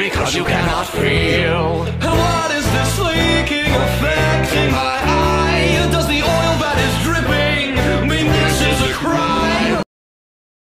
because you cannot feel.